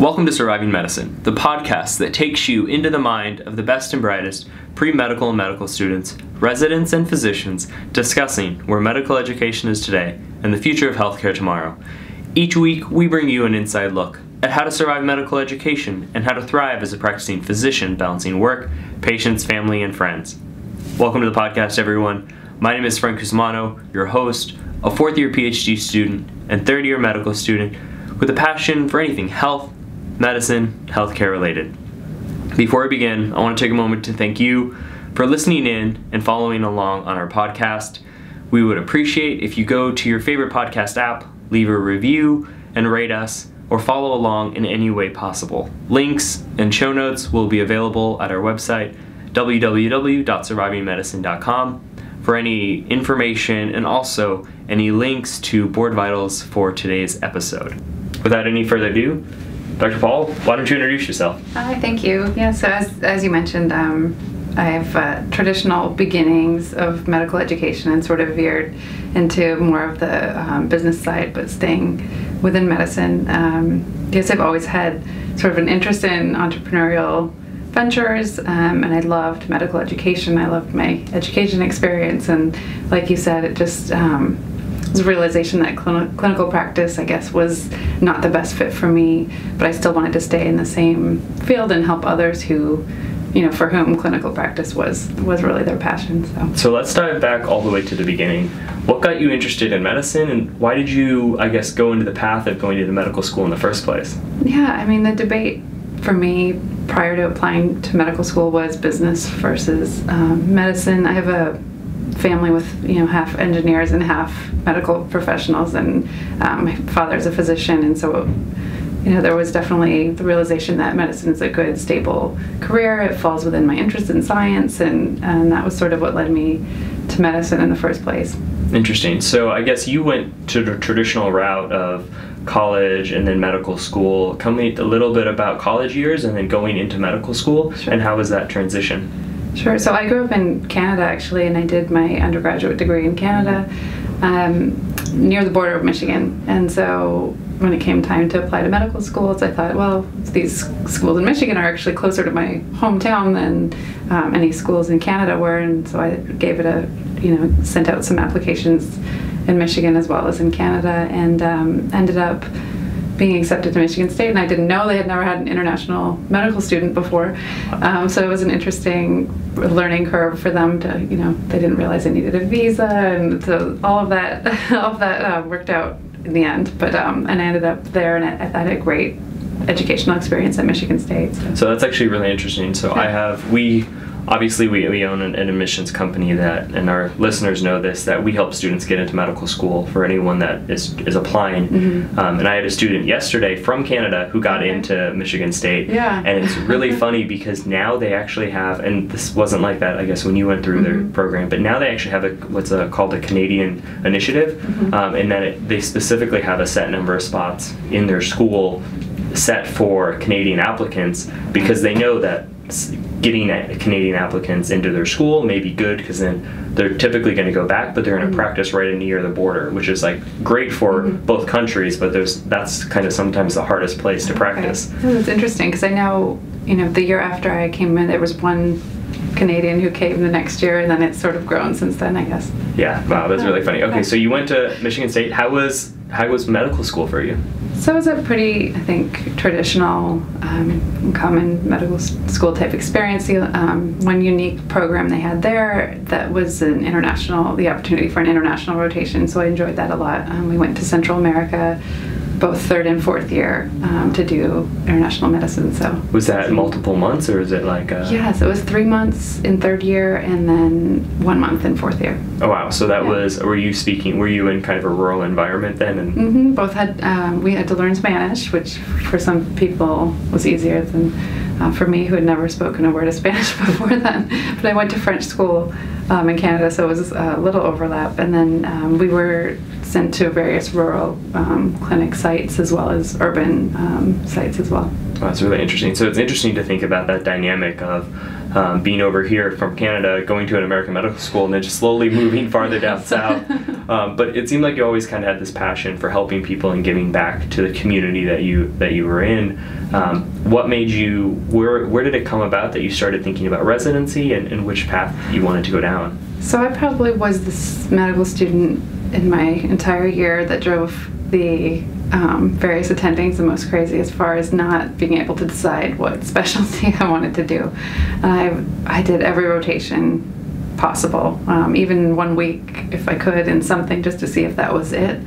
Welcome to Surviving Medicine, the podcast that takes you into the mind of the best and brightest pre medical and medical students, residents, and physicians discussing where medical education is today and the future of healthcare tomorrow. Each week, we bring you an inside look at how to survive medical education and how to thrive as a practicing physician balancing work, patients, family, and friends. Welcome to the podcast, everyone. My name is Frank Cusmano, your host, a fourth year PhD student and third year medical student with a passion for anything health, medicine, healthcare related. Before I begin, I want to take a moment to thank you for listening in and following along on our podcast. We would appreciate if you go to your favorite podcast app, leave a review, and rate us, or follow along in any way possible. Links and show notes will be available at our website, www.survivingmedicine.com, for any information and also any links to BoardVitals for today's episode. Without any further ado, Dr. Paul, why don't you introduce yourself? Hi, thank you. Yeah, so as, as you mentioned, um, I have uh, traditional beginnings of medical education and sort of veered into more of the um, business side, but staying within medicine. Um, yes, I've always had sort of an interest in entrepreneurial ventures, um, and I loved medical education. I loved my education experience, and like you said, it just um, was realization that clin- clinical practice, I guess, was not the best fit for me, but I still wanted to stay in the same field and help others who, you know, for whom clinical practice was was really their passion. So, So let's dive back all the way to the beginning. What got you interested in medicine, and why did you, I guess, go into the path of going to the medical school in the first place? yeah, I mean, the debate for me prior to applying to medical school was business versus um, medicine. I have a family with you know half engineers and half medical professionals, and um, my father's a physician, and so you know there was definitely the realization that medicine is a good stable career. It falls within my interest in science, and and that was sort of what led me to medicine in the first place. Interesting. So I guess you went to the traditional route of college and then medical school. Tell me a little bit about college years and then going into medical school, Sure. and how was that transition? Sure. So I grew up in Canada actually, and I did my undergraduate degree in Canada um, near the border of Michigan. And so when it came time to apply to medical schools, I thought, well, these schools in Michigan are actually closer to my hometown than um, any schools in Canada were. And so I gave it a, you know, sent out some applications in Michigan as well as in Canada, and um, ended up being accepted to Michigan State, and I didn't know they had never had an international medical student before. Um, so it was an interesting learning curve for them to, you know, they didn't realize they needed a visa, and so all of that, all of that uh, worked out in the end. But um, and I ended up there, and I, I had a great educational experience at Michigan State. So. So that's actually really interesting. So I have we obviously we, we own an, an admissions company that and our listeners know this that we help students get into medical school for anyone that is is applying. Mm-hmm. Um, and I had a student yesterday from Canada who got Okay. into Michigan State. Yeah. And it's really funny because now they actually have and this wasn't like that I guess when you went through their Mhm. program, but now they actually have a what's a, called a Canadian initiative, Mhm. um, and that it, they specifically have a set number of spots in their school set for Canadian applicants because they know that getting Canadian applicants into their school may be good because then they're typically going to go back, but they're going to Mhm. practice right near the border, which is like great for Mhm. both countries. But there's that's kind of sometimes the hardest place to practice. Okay. Oh, that's interesting because I know, you know, the year after I came in, there was one Canadian who came the next year, and then it's sort of grown since then, I guess. Yeah, wow, that's really funny. Okay, Okay. so you went to Michigan State. How was how was medical school for you? So it was a pretty, I think, traditional, um, common medical school type experience. Um, one unique program they had there that was an international, the opportunity for an international rotation. So I enjoyed that a lot. Um, we went to Central America, both third and fourth year, um, to do international medicine. So Was that multiple months or is it like? A, Yes, it was three months in third year and then one month in fourth year. Oh wow! So that Yeah. was. Were you speaking? Were you in kind of a rural environment then? And hmm Both had um, we had to learn Spanish, which for some people was easier than uh, for me, who had never spoken a word of Spanish before then. But I went to French school um, in Canada, so it was a little overlap. And then um, we were sent to various rural um, clinic sites as well as urban um, sites as well. Wow, that's really interesting. So it's interesting to think about that dynamic of um, being over here from Canada, going to an American medical school, and then just slowly moving farther down south. Um, but it seemed like you always kind of had this passion for helping people and giving back to the community that you that you were in. Um, what made you? Where where did it come about that you started thinking about residency and, and which path you wanted to go down? So I probably was this medical student in my entire year that drove the um, various attendings the most crazy as far as not being able to decide what specialty I wanted to do. I I did every rotation possible, um, even one week if I could, in something just to see if that was it.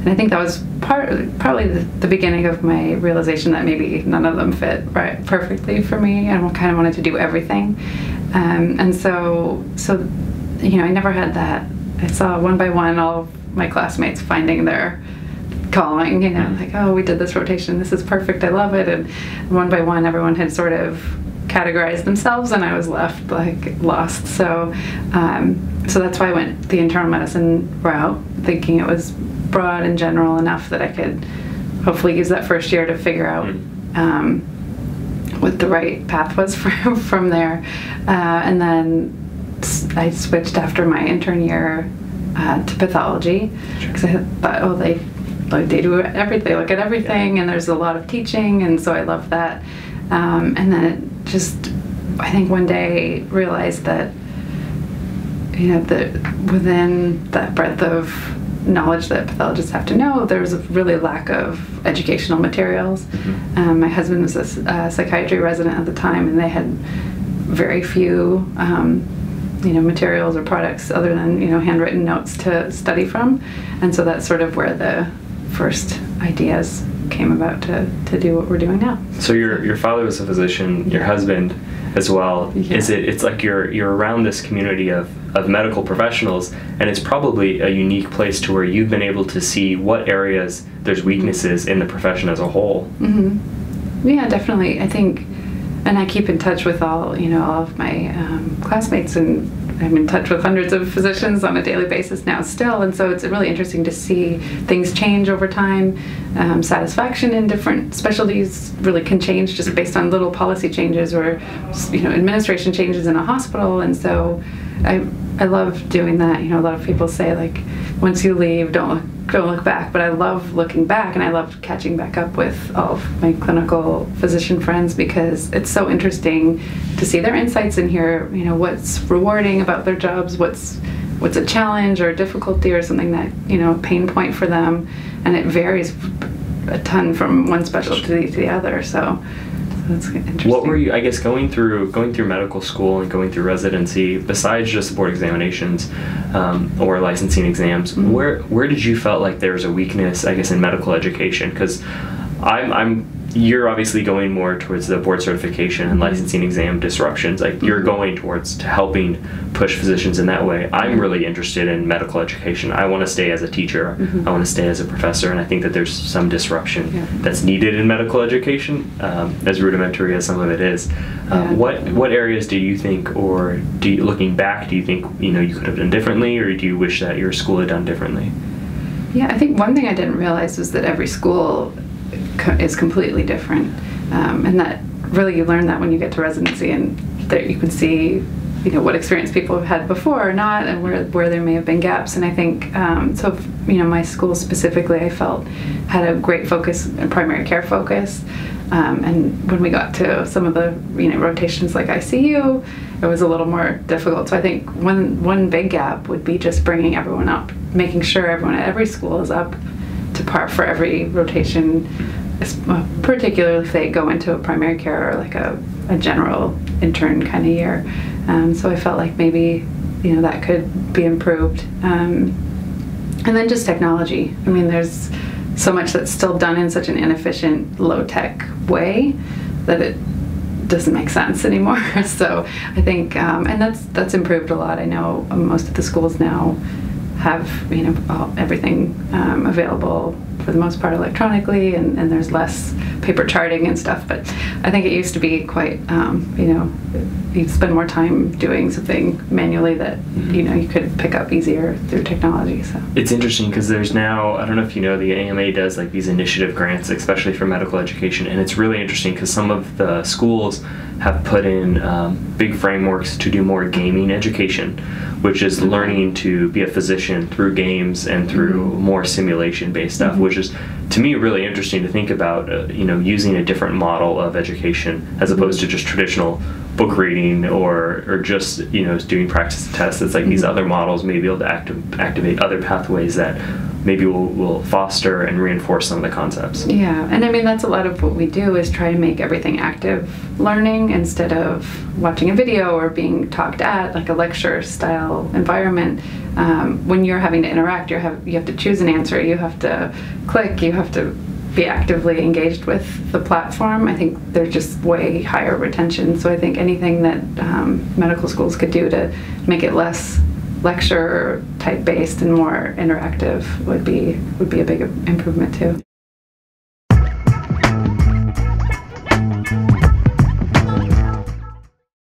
And I think that was part probably the, the beginning of my realization that maybe none of them fit right perfectly for me, and kind of wanted to do everything. Um, and so so you know I never had that. I saw one by one all my classmates finding their calling, you know, like, oh, we did this rotation, this is perfect, I love it. And one by one, everyone had sort of categorized themselves, and I was left like lost. So, um, so that's why I went the internal medicine route, thinking it was broad and general enough that I could hopefully use that first year to figure out. Um, what the right path was from, from there. Uh, and then I switched after my intern year uh, to pathology because I thought, oh, they like they do everything, they look at everything, and there's a lot of teaching, and so I love that. Um, and then it just, I think one day realized that, you know, that within that breadth of knowledge that pathologists have to know, there's a really lack of educational materials. Mm-hmm. Um, my husband was a uh, psychiatry resident at the time, and they had very few. Um, you know materials or products other than you know handwritten notes to study from and so that's sort of where the first ideas came about to, to do what we're doing now. So your your father was a physician, your husband as well. Yeah. Is it it's like you're you're around this community of, of medical professionals and it's probably a unique place to where you've been able to see what areas there's weaknesses in the profession as a whole. Mm-hmm. Yeah, definitely. I think and I keep in touch with all you know all of my um, classmates and I'm in touch with hundreds of physicians on a daily basis now still, and so it's really interesting to see things change over time. Um, satisfaction in different specialties really can change just based on little policy changes or you know administration changes in a hospital, and so I I love doing that. You know, a lot of people say like once you leave, don't look don't look back, but I love looking back and I love catching back up with all of my clinical physician friends because it's so interesting to see their insights and hear, you know, what's rewarding about their jobs, what's what's a challenge or a difficulty or something that, you know, a pain point for them. And it varies a ton from one specialty to the other. So that's interesting. What were you? I guess going through going through medical school and going through residency, besides just board examinations um, or licensing exams, mm-hmm. where where did you felt like there was a weakness? I guess in medical education, because I'm I'm you're obviously going more towards the board certification and licensing exam disruptions. Like you're mm-hmm. going towards to helping push physicians in that way. I'm really interested in medical education. I want to stay as a teacher. Mm-hmm. I want to stay as a professor, and I think that there's some disruption yeah. that's needed in medical education, um, as rudimentary as some of it is. Um, yeah. What what areas do you think, or do you, looking back, do you think you know you could have done differently, or do you wish that your school had done differently? Yeah, I think one thing I didn't realize was that every school is completely different, um, and that really you learn that when you get to residency, and that you can see you know what experience people have had before or not and where, where there may have been gaps. And i think um, so you know my school specifically i felt had a great focus and primary care focus. Um, and when we got to some of the you know rotations like icu it was a little more difficult. So i think one one big gap would be just bringing everyone up making sure everyone at every school is up to par for every rotation particularly if they go into a primary care or like a, a general intern kind of year. Um, so I felt like maybe you know that could be improved. Um, and then just technology. I mean, there's so much that's still done in such an inefficient, low tech way that it doesn't make sense anymore. so I think, um, and that's that's improved a lot. I know most of the schools now have you know all, everything um, available for the most part electronically, and, and there's less paper charting and stuff. But I think it used to be quite, um, you know, you'd spend more time doing something manually that Mm-hmm. you know you could pick up easier through technology. So It's interesting because there's now, I don't know if you know, the AMA does like these initiative grants, especially for medical education. And it's really interesting because some of the schools have put in um, big frameworks to do more gaming education, which is learning to be a physician through games and through more simulation based stuff, which is to me really interesting to think about, uh, you know, using a different model of education as opposed to just traditional book reading or or just you know doing practice tests. It's like these other models may be able to active, activate other pathways that maybe will, will foster and reinforce some of the concepts. Yeah, and I mean that's a lot of what we do is try to make everything active learning instead of watching a video or being talked at like a lecture style environment. Um, when you're having to interact, you have you have to choose an answer. You have to click. You have to be actively engaged with the platform. I think there's just way higher retention. So I think anything that um, medical schools could do to make it less lecture type based and more interactive would be would be a big improvement too.